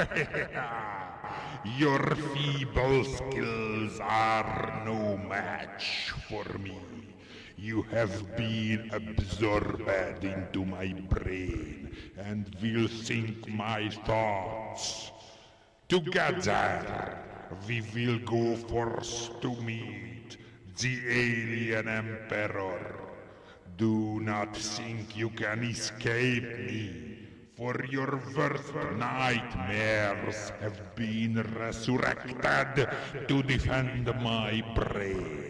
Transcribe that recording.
Your feeble skills are no match for me. You have been absorbed into my brain and will think my thoughts. Together, we will go forth to meet the alien emperor. Do not think you can escape me, for your worst nightmares have been resurrected to defend my brain.